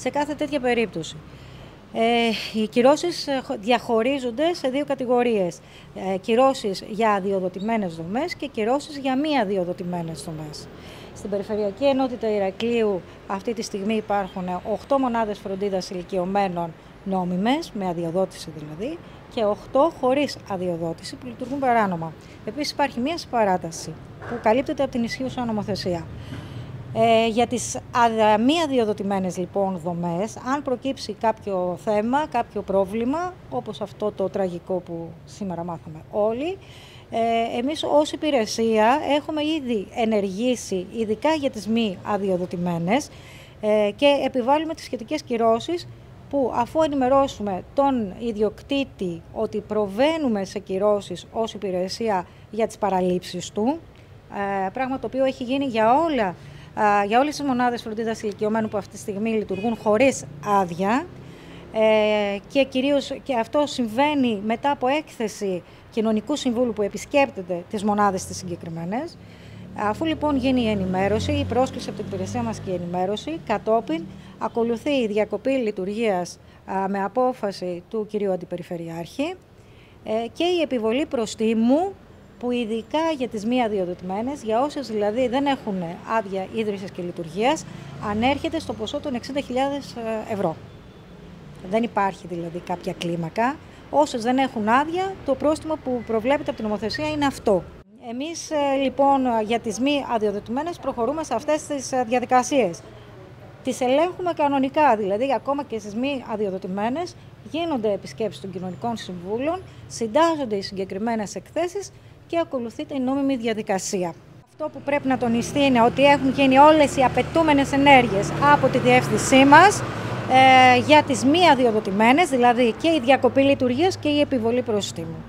σε κάθε τέτοια περίπτωση. Ε, οι κυρώσεις ε, διαχωρίζονται σε δύο κατηγορίες. Ε, κυρώσεις για αδειοδοτημένες δομές και κυρώσεις για μη αδειοδοτημένες δομές. Στην Περιφερειακή Ενότητα Ηρακλείου αυτή τη στιγμή υπάρχουν 8 μονάδες φροντίδας ηλικιωμένων νόμιμες, με αδειοδότηση δηλαδή, και 8 χωρίς αδειοδότηση που λειτουργούν παράνομα. Επίσης υπάρχει μία παράταση που καλύπτεται από την ισχύουσα νομοθεσία. Ε, για τις μη αδειοδοτημένες λοιπόν δομές, αν προκύψει κάποιο θέμα, κάποιο πρόβλημα, όπως αυτό το τραγικό που σήμερα μάθαμε όλοι, ε, εμείς ως υπηρεσία έχουμε ήδη ενεργήσει, ειδικά για τις μη αδειοδοτημένες, ε, και επιβάλλουμε τις σχετικές κυρώσεις που αφού ενημερώσουμε τον ιδιοκτήτη ότι προβαίνουμε σε κυρώσεις ως υπηρεσία για τις παραλήψεις του, ε, πράγμα το οποίο έχει γίνει για, όλα, για όλες τις μονάδες φροντίδας ηλικιωμένου που αυτή τη στιγμή λειτουργούν χωρίς άδεια ε, και κυρίως και αυτό συμβαίνει μετά από έκθεση κοινωνικού συμβούλου που επισκέπτεται τις μονάδες τις συγκεκριμένες. Αφού λοιπόν γίνει η ενημέρωση, η πρόσκληση από την υπηρεσία μας και η ενημέρωση, κατόπιν ακολουθεί η διακοπή λειτουργίας με απόφαση του κυρίου Αντιπεριφερειάρχη ε, και η επιβολή προστίμου που ειδικά για τις μη αδειοδοτημένες, για όσες δηλαδή δεν έχουν άδεια ίδρυσης και λειτουργίας, ανέρχεται στο ποσό των 60.000 ε, ευρώ. Δεν υπάρχει δηλαδή κάποια κλίμακα. Όσες δεν έχουν άδεια, το πρόστιμο που προβλέπεται από την νομοθεσία είναι αυτό. Εμείς ε, λοιπόν για τις μη αδειοδοτημένες προχωρούμε σε αυτές τις ε, διαδικασίες. Τις ελέγχουμε κανονικά, δηλαδή ακόμα και στις μη αδειοδοτημένες γίνονται επισκέψεις των κοινωνικών συμβούλων, συντάζονται οι συγκεκριμένες εκθέσεις και ακολουθείται η νόμιμη διαδικασία. Αυτό που πρέπει να τονιστεί είναι ότι έχουν γίνει όλες οι απαιτούμενες ενέργειες από τη διεύθυνσή μας ε, για τις μη αδειοδοτημένες, δηλαδή και η διακοπή λειτουργίας και η επιβολή προστήμου.